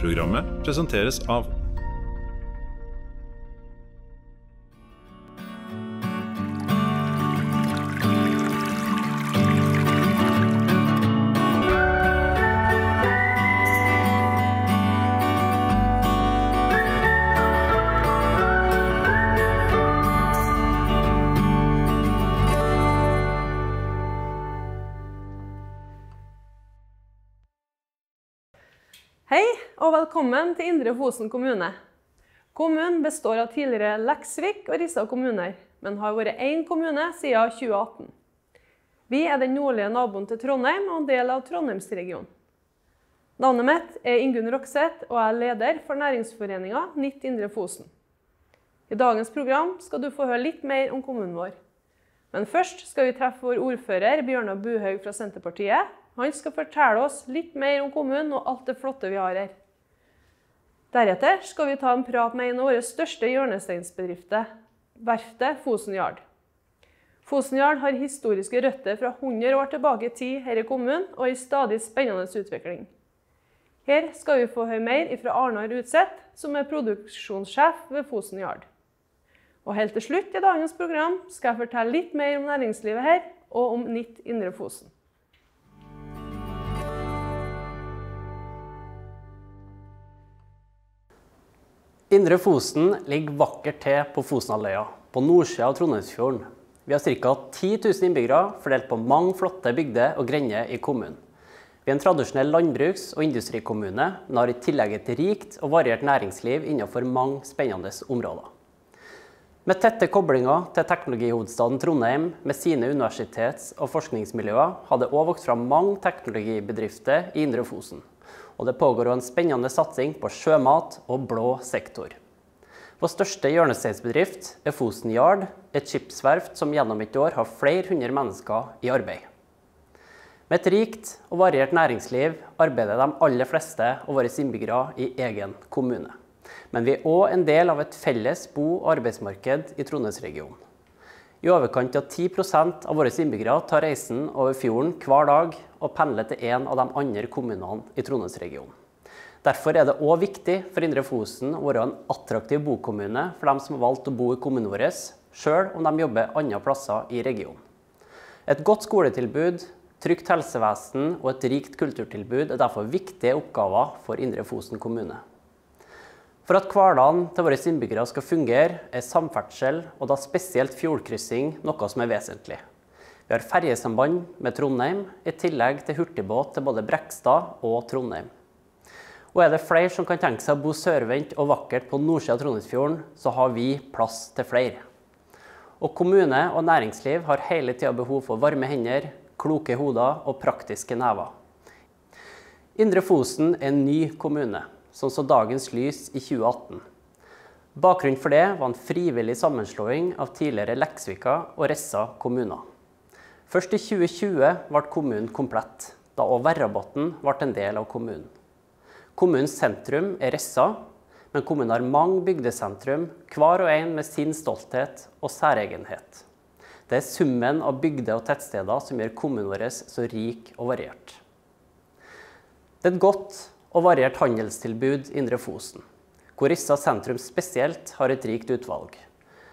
Programmet presenteres av Hei og velkommen til Indre Fosen kommune. Kommunen består av tidligere Leksvik og Rissa kommuner, men har vært én kommune siden 2018. Vi er den nordlige naboen til Trondheim og en del av Trondheimsregionen. Navnet mitt er Ingunn Rokseth, og jeg er leder for næringsforeninga Nytt Indre Fosen. I dagens program skal du få høre litt mer om kommunen vår. Men først skal vi treffe vår ordfører Bjørnar Buhaug fra Senterpartiet. Han skal fortelle oss litt mer om kommunen og alt det flotte vi har her. Deretter skal vi ta en prat med en av våre største hjørnesteinsbedrifter, verftet Fosen Yard. Fosen Yard har historiske røtter fra 100 år tilbake i tid her i kommunen, og i stadig spennende utvikling. Her skal vi få høre mer fra Arnar Utseth, som er produksjonssjef ved Fosen Yard. Og helt til slutt i dagens program skal jeg fortelle litt mer om næringslivet her, og om Nytt Indre Fosen. Indre Fosen ligger vakkert til på Fosenhalvøya, på nordsida av Trondheimsfjorden. Vi har ca. 10 000 innbyggere fordelt på mange flotte bygder og grender i kommunen. Vi er en tradisjonell landbruks- og industrikommune, men har i tillegg et rikt og variert næringsliv innenfor mange spennende områder. Med tette koblinger til teknologihovedstaden Trondheim med sine universitets- og forskningsmiljøer, har det òg vokst fram mange teknologibedrifter i Indre Fosen. Og det pågår også en spennende satsing på sjømat og blå sektor. Vår største hjørnesteinsbedrift er Fosen Yard, et skipsverft som gjennom et år har flere hundre mennesker i arbeid. Med et rikt og variert næringsliv arbeider de aller fleste av våre innbyggere i egen kommune. Men vi er òg en del av et felles bo- og arbeidsmarked i Trondheimsregionen. I overkant av 10% av våre innbyggere tar reisen over fjorden hver dag og pendler til en av de andre kommunene i Trondheimsregionen. Derfor er det òg viktig for Indre Fosen å være en attraktiv bokommune for dem som har valgt å bo i kommunen vår, sjøl om de jobber andre plasser i regionen. Et godt skoletilbud, trygt helsevesen og et rikt kulturtilbud er derfor viktige oppgaver for Indre Fosen kommune. For at hverdagen til våre innbyggere skal fungere, er samferdsel, og da spesielt fjordkryssing, noe som er vesentlig. Vi har ferjesamband med Trondheim, i tillegg til hurtigbåt til både Brekstad og Trondheim. Og er det flere som kan tenke seg å bo sørvendt og vakkert på nordsida av Trondheimsfjorden, så har vi plass til flere. Og kommune og næringsliv har hele tida behov for varme hender, kloke hoder og praktiske never. Indre Fosen er en ny kommune som så dagens lys i 2018. Bakgrunnen for det var en frivillig sammenslåing av tidligere Leksvika og Ressa kommuner. Først i 2020 ble kommunen komplett, da òg Verrabotn ble en del av kommunen. Kommunens sentrum er Ressa, men kommunen har mange bygdesentrum, hver og en med sin stolthet og særegenhet. Det er summen av bygder og tettsteder som gjør kommunen vår så rik og variert. Det er et godt og variert handelstilbud Indre Fosen, hvor Rissa sentrum spesielt har et rikt utvalg.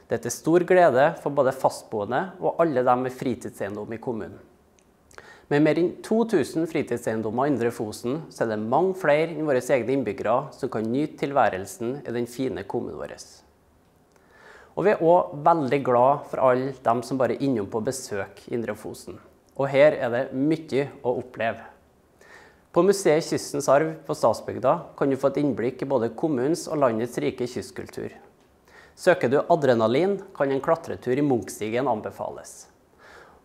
Det er til stor glede for både fastboende og alle dem med fritidseiendom i kommunen. Med mer enn 2000 fritidseiendommer i Indre Fosen, så er det mange flere enn våre egne innbyggere som kan nyte tilværelsen i den fine kommunen vår. Og vi er òg veldig glad for alle dem som bare er innom på besøk i Indre Fosen. Og her er det mye å oppleve. På museet Kystens arv på Stadsbygda kan du få et innblikk i både kommunens og landets rike kystkultur. Søker du adrenalin, kan en klatretur i Munkstigen anbefales.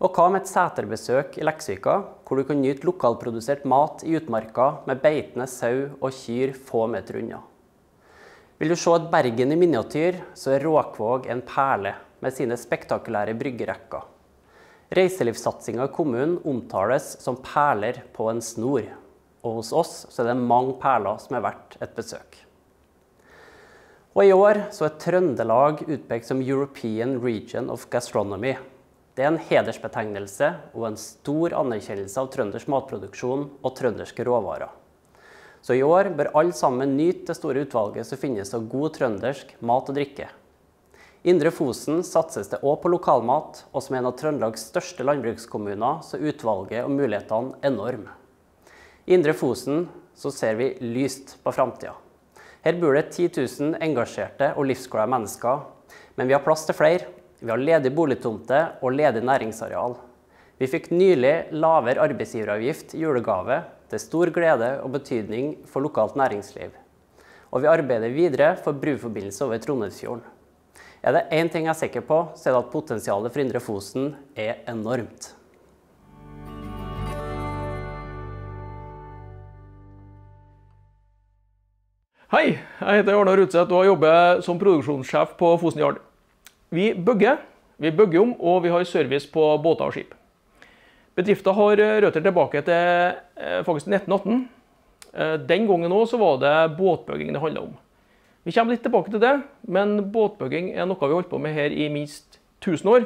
Og hva med et seterbesøk i Leksvika, hvor du kan nyte lokalprodusert mat i utmarka med beitende sau og kyr få meter unna. Vil du se et Bergen i miniatyr, så er Råkvåg en perle med sine spektakulære bryggerekker. Reiselivssatsinga i kommunen omtales som perler på en snor. Og hos oss er det mange perler som er verdt et besøk. Og I år så er Trøndelag utpekt som European Region of Gastronomy. Det er en hedersbetegnelse og en stor anerkjennelse av trøndersk matproduksjon og trønderske råvarer. Så i år bør alle sammen nyte det store utvalget som finnes av god trøndersk mat og drikke. Indre Fosen satses det òg på lokalmat, og som en av Trøndelags største landbrukskommuner, så er utvalget og mulighetene enorme. I Indre Fosen så ser vi lyst på framtida. Her bor det 10 000 engasjerte og livsglade mennesker, men vi har plass til flere. Vi har ledig boligtomte og ledig næringsareal. Vi fikk nylig lavere arbeidsgiveravgift i julegave, til stor glede og betydning for lokalt næringsliv. Og vi arbeider videre for bruforbindelse over Trondheimsfjorden. Er det én ting jeg er sikker på, så er det at potensialet for Indre Fosen er enormt. Hei, jeg heter Arne Rutseth og jobber som produksjonssjef på Fosen Yard. Vi bygger, vi bygger om og vi har service på båter og skip. Bedriften har røtter tilbake til eh, faktisk 1918. Eh, den gangen òg var det båtbygging det handla om. Vi kommer litt tilbake til det, men båtbygging er noe vi har holdt på med her i minst 1000 år.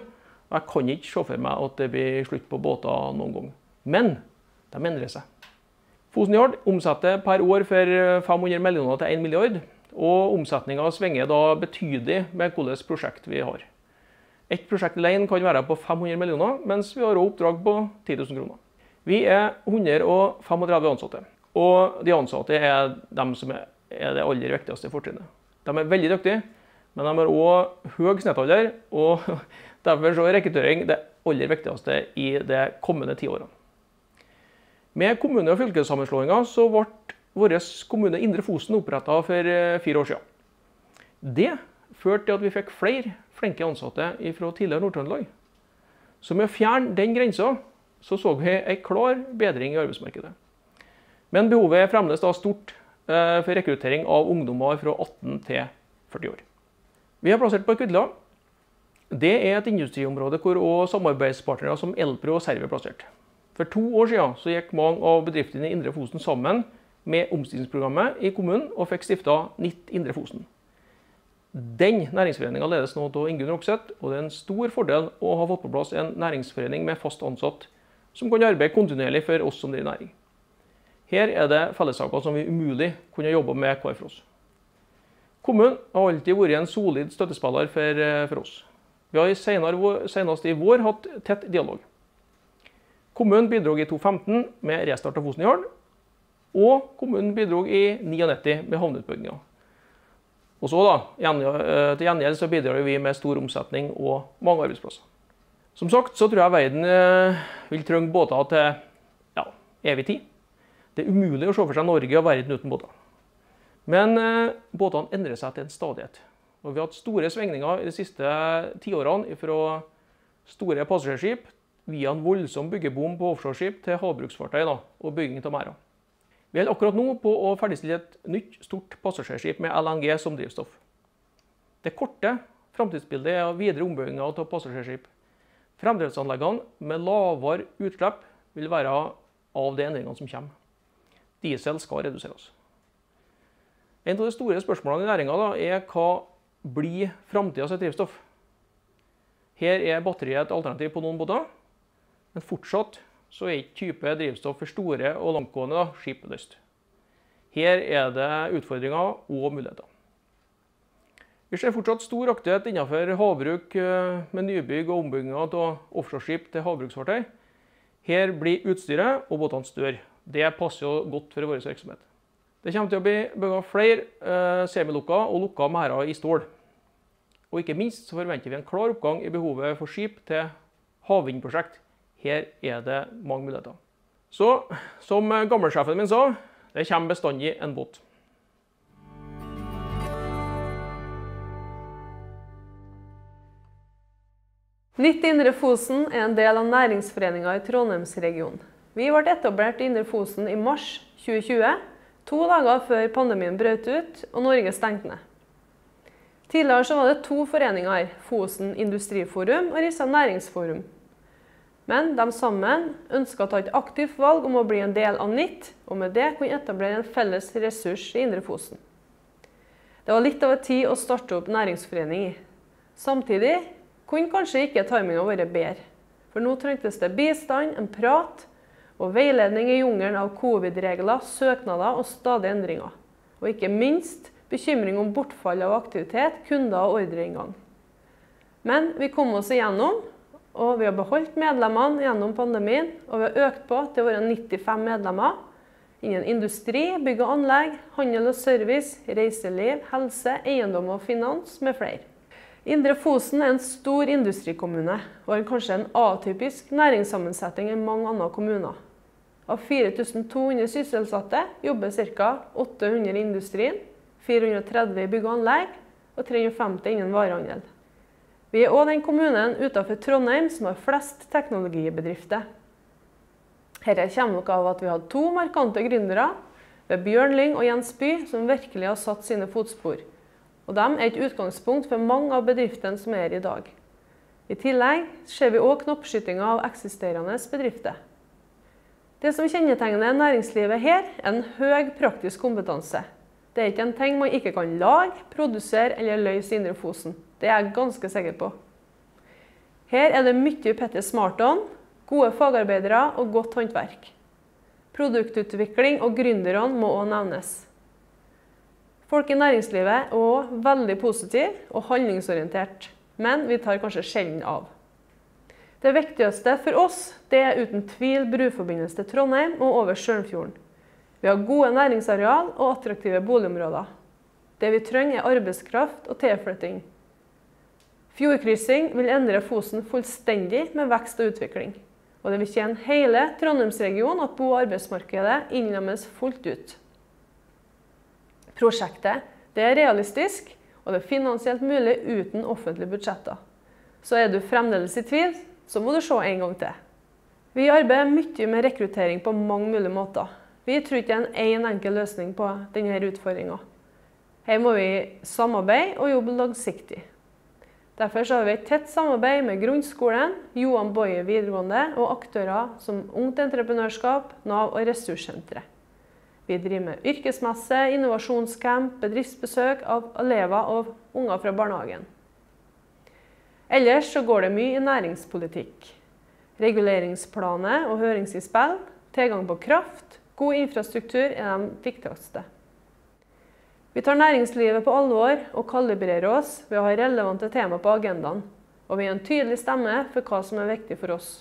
Jeg kan ikke se for meg at det blir slutt på båter noen gang. Men de endrer seg. Fosen Yard omsetter per år for 500 millioner til 1 milliard. Og omsetninga svinger da betydelig med hvilket prosjekt vi har. Et prosjekt alene kan være på 500 millioner, mens vi har også oppdrag på 10 000 kroner. Vi er 135 ansatte, og de ansatte er de som er det aller viktigste fortrinnet. De er veldig dyktige, men de har òg høy snittalder, og derfor er rekruttering det aller viktigste i de kommende tiårene. Med kommune- og fylkessammenslåinga så ble vår kommune Indre Fosen oppretta for eh, fire år siden. Det førte til at vi fikk flere flinke ansatte fra tidligere Nord-Trøndelag. Så med å fjerne den grensa, så så vi en klar bedring i arbeidsmarkedet. Men behovet er fremdeles stort eh, for rekruttering av ungdommer fra 18 til 40 år. Vi er plassert på Kvidla. Det er et industriområde hvor også samarbeidspartnere som Elpro og Serve er plassert. For to år siden så gikk mange av bedriftene i Indre Fosen sammen med omstillingsprogrammet i kommunen og fikk stifta NIT Indre Fosen. Den næringsforeninga ledes nå av Ingunn Rokseth, og det er en stor fordel å ha fått på plass en næringsforening med fast ansatt som kan arbeide kontinuerlig for oss som driver næring. Her er det fellessaker som vi umulig kunne jobba med hver for oss. Kommunen har alltid vært en solid støttespiller for, eh, for oss. Vi har senest i vår hatt tett dialog. Kommunen bidro i 2015 med restart av Fosen Yard, og kommunen bidro i 1999 med havneutbygginga. Og så da, eh, Til gjengjeld så bidrar vi med stor omsetning og mange arbeidsplasser. Som sagt så tror jeg verden eh, vil trenge båter til ja, evig tid. Det er umulig å se for seg Norge og verden uten båter. Men eh, båtene endrer seg til en stadighet. Og vi har hatt store svingninger i de siste tiårene fra store passasjerskip via en voldsom byggebom på offshoreskip til havbruksfartøy da, og bygging av merder. Vi holder akkurat nå på å ferdigstille et nytt, stort passasjerskip med LNG som drivstoff. Det korte framtidsbildet er videre ombygginger av passasjerskip. Fremdriftsanleggene med lavere utslipp vil være av de endringene som kommer. Diesel skal reduseres. En av de store spørsmålene i næringa er hva blir framtidas drivstoff? Her er batteriet et alternativ på noen båter. Men fortsatt så er ikke type drivstoff for store og langtgående skip løst. Her er det utfordringer og muligheter. Vi ser fortsatt stor aktivitet innenfor havbruk eh, med nybygg og ombygginger av offshoreskip til havbruksfartøy. Her blir utstyret og båtene større. Det passer jo godt for vår virksomhet. Det kommer til å bli bygget flere semilukker semilukka og lukka merder i stål. Og ikke minst så forventer vi en klar oppgang i behovet for skip til havvindprosjekt her er det mange muligheter. Så som gammelsjefen min sa, det kommer bestandig en båt. Nytt Indre Fosen er en del av næringsforeninga i Trondheimsregionen. Vi ble etablert i Indre Fosen i mars 2020, to dager før pandemien brøt ut og Norge stengte ned. Tidligere var det to foreninger Fosen Industriforum og Rissa Næringsforum. Men de sammen ønska å ta et aktivt valg om å bli en del av NIT, og med det kunne etablere en felles ressurs i Indre Fosen. Det var litt av en tid å starte opp næringsforening i. Samtidig kunne kanskje ikke timinga vært bedre. For nå trengtes det bistand, en prat, og veiledning i jungelen av covid-regler, søknader og stadige endringer. Og ikke minst bekymring om bortfall av aktivitet, kunder og ordreinngang. Men vi kom oss igjennom, og vi har beholdt medlemmene gjennom pandemien. Og vi har økt på til å være 95 medlemmer innen industri, bygg og anlegg, handel og service, reiseliv, helse, eiendom og finans med flere. Indre Fosen er en stor industrikommune og har kanskje en atypisk næringssammensetning enn mange andre kommuner. Av 4200 sysselsatte jobber ca. 800 i industrien, 430 i bygg og anlegg og 350 innen varehandel. Vi er òg den kommunen utenfor Trondheim som har flest teknologibedrifter. Dette kommer nok av at vi hadde to markante gründere, ved Bjørn Lyng og Jens By, som virkelig har satt sine fotspor. Og de er et utgangspunkt for mange av bedriftene som er i dag. I tillegg ser vi òg knoppskytinga av eksisterende bedrifter. Det som kjennetegner næringslivet her, er en høy praktisk kompetanse. Det er ikke en ting man ikke kan lage, produsere eller løse i Indre Fosen. Det er jeg ganske sikker på. Her er det mye Petter Smarton, gode fagarbeidere og godt håndverk. Produktutvikling og gründerne må òg nevnes. Folk i næringslivet er òg veldig positive og handlingsorientert, men vi tar kanskje sjelden av. Det viktigste for oss det er uten tvil bruforbindelse til Trondheim og over Sjølmfjorden. Vi har gode næringsareal og attraktive boligområder. Det vi trenger er arbeidskraft og tilflytting. Fjordkryssing vil endre Fosen fullstendig med vekst og utvikling. Og det vil tjene hele Trondheimsregionen at bo- og arbeidsmarkedet innlemmes fullt ut. Prosjektet er realistisk, og det er finansielt mulig uten offentlige budsjetter. Så er du fremdeles i tvil, så må du se en gang til. Vi arbeider mye med rekruttering på mange mulige måter. Vi tror ikke det er én enkel løsning på denne utfordringa. Her må vi samarbeide og jobbe langsiktig. Derfor har vi et tett samarbeid med grunnskolen, Johan Boje videregående og aktører som Ungt Entreprenørskap, Nav og Ressurssenteret. Vi driver med yrkesmesse, innovasjonscamp, bedriftsbesøk av elever og unger fra barnehagen. Ellers så går det mye i næringspolitikk. Reguleringsplaner og høringsinnspill, tilgang på kraft, god infrastruktur er de viktigste. Vi tar næringslivet på alvor og kalibrerer oss ved å ha relevante tema på agendaen. Og vi er en tydelig stemme for hva som er viktig for oss.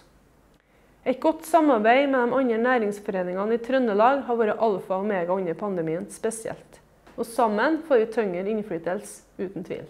Et godt samarbeid med de andre næringsforeningene i Trøndelag har vært alfa og omega under pandemien spesielt. Og sammen får vi tyngre innflytelse, uten tvil.